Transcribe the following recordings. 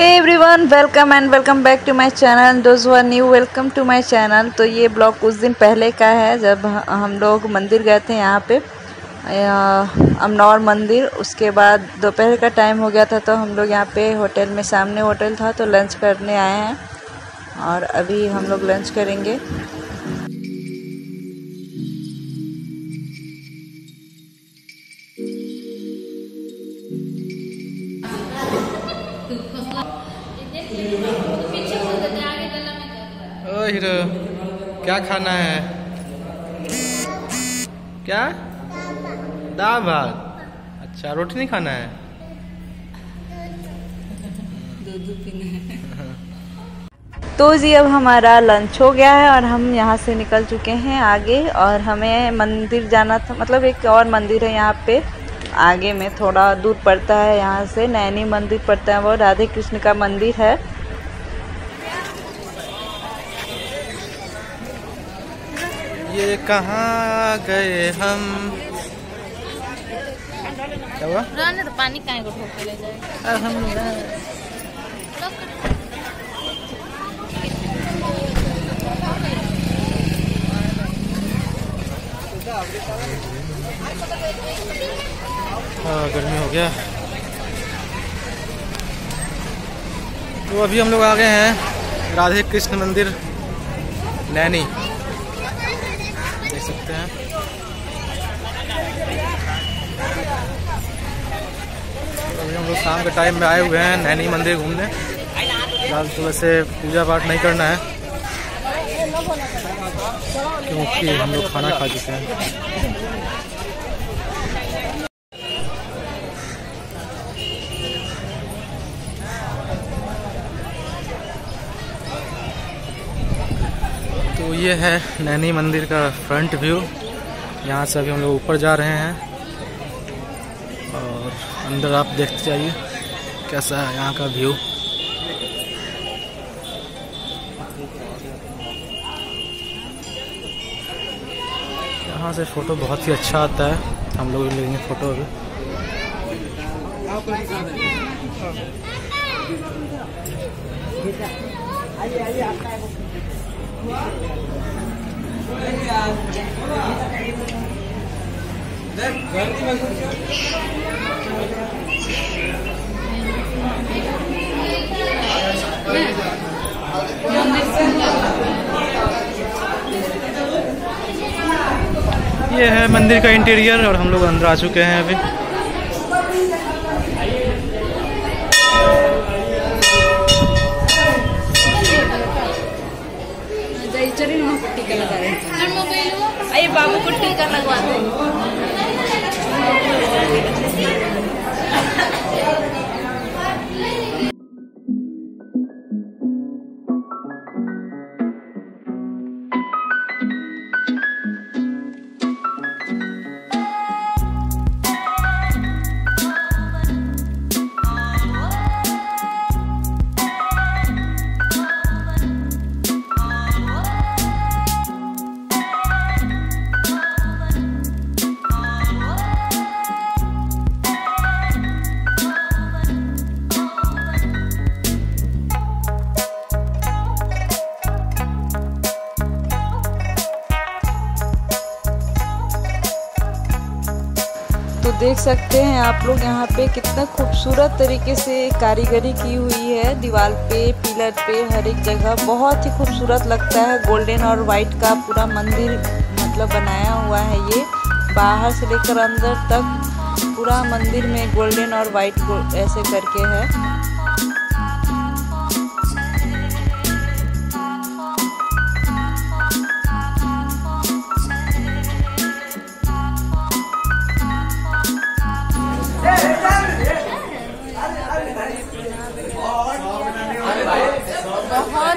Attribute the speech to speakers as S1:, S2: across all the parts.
S1: hey everyone welcome and welcome back to my channel those were new welcome to my channel तो ये blog कुछ दिन पहले का है, जब हम लोग मंदिर गए थे यहाँ पे। अमनौर मंदिर, उसके बाद दोपहर का टाइम हो गया था तो हम लोग यहाँ पे होटल में सामने होटल था तो लंच करने आए हैं। और अभी हम लोग लंच करेंगे।
S2: हीरो क्या खाना है? क्या? दाल भात अच्छा रोटी नहीं खाना है?
S1: तो जी, अब हमारा लंच हो गया है और हम यहाँ से निकल चुके हैं आगे और हमें मंदिर जाना था मतलब एक और मंदिर है यहाँ पे। आगे में थोड़ा दूर पड़ता है यहाँ से, नैनी मंदिर पड़ता है वो, राधे कृष्ण का मंदिर है।
S2: ये कहाँ गए हम? क्या हुआ?
S3: तो पानी काहे को ठोक ले जाए।
S2: हाँ गर्मी हो गया। तो अभी हम लोग आ गए हैं राधे कृष्ण मंदिर नैनी। सकते हैं। तो अभी हम लोग शाम के टाइम में आए हुए हैं नैनी मंदिर घूमने। फ़िलहाल सुबह से पूजा पाठ नहीं करना है, क्योंकि हम लोग खाना खा चुके हैं। ये है नैनी मंदिर का फ्रंट व्यू यहाँ से अभी हम लोग ऊपर जा रहे हैं और अंदर आप देखते जाइए कैसा है यहाँ का व्यू यहाँ से फ़ोटो बहुत ही अच्छा आता है। हम लोग लेंगे फ़ोटो अभी। ये है मंदिर का इंटीरियर और हम लोग अंदर आ चुके हैं अभी।
S3: अरे बाबू को टीका लगवा दे
S1: देख सकते हैं आप लोग यहाँ पे कितना खूबसूरत तरीके से कारीगरी की हुई है। दीवार पे, पिलर पे, हर एक जगह बहुत ही खूबसूरत लगता है। गोल्डन और वाइट का पूरा मंदिर मतलब बनाया हुआ है ये। बाहर से लेकर अंदर तक पूरा मंदिर में गोल्डन और वाइट ऐसे करके है।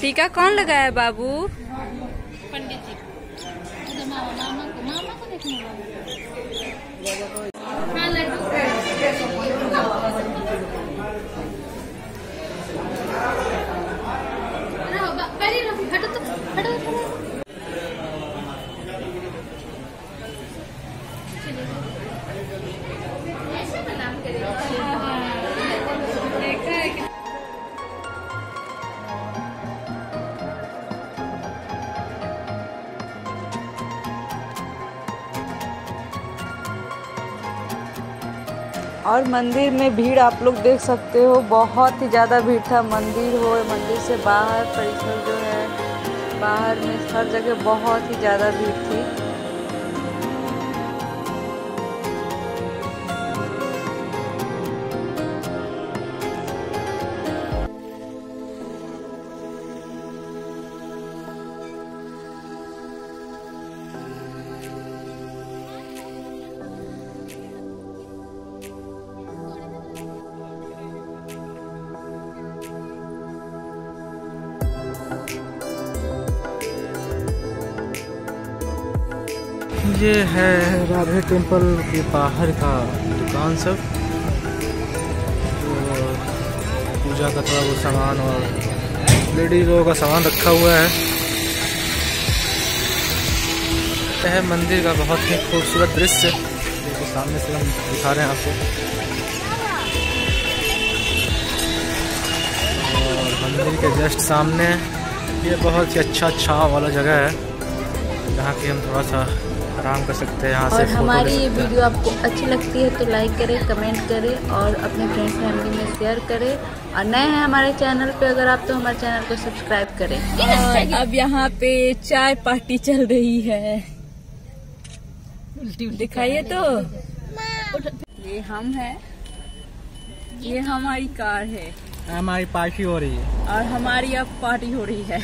S3: टीका कौन लगाया बाबू?
S4: पंडित जी। मामा को देखना
S3: और मंदिर में भीड़ आप लोग देख सकते हो, बहुत ही ज़्यादा भीड़ था। मंदिर हो, मंदिर से बाहर परिसर जो है, बाहर में हर जगह बहुत ही ज़्यादा भीड़ थी।
S2: ये है राधे टेंपल के बाहर का दुकान सब। तो पूजा का थोड़ा वो सामान और लेडीज़ लोगों का सामान रखा हुआ है। यह मंदिर का बहुत ही खूबसूरत दृश्य। देखो, सामने से हम दिखा रहे हैं आपको। और मंदिर के जस्ट सामने, ये बहुत ही अच्छा छाव वाला जगह है, जहाँ की हम थोड़ा सा आराम कर सकते हैं यहाँ से
S1: और हमारी ये वीडियो आपको अच्छी लगती है तो लाइक करें कमेंट करें और अपने फ्रेंड फैमिली में शेयर करें। और नए हैं हमारे चैनल पे अगर आप तो हमारे चैनल को सब्सक्राइब करें।
S3: और अब यहाँ पे चाय पार्टी चल रही है। दिखाइए तो। ये हम है। ये हमारी कार है।
S2: हमारी पार्टी हो रही है।
S3: और हमारी अब पार्टी हो रही है।